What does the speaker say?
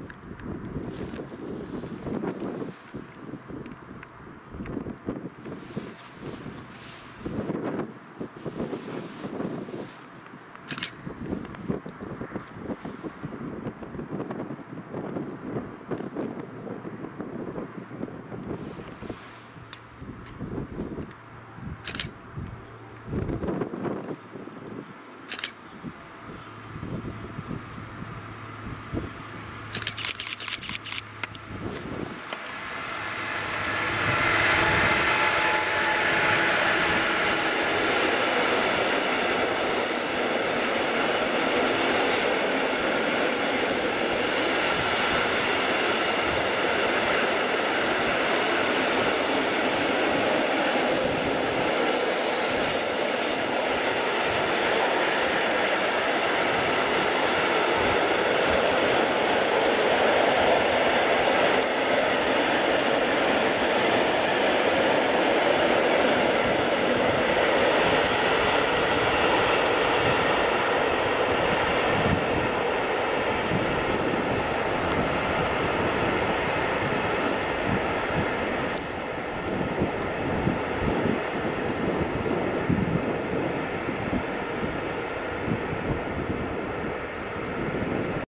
あっ。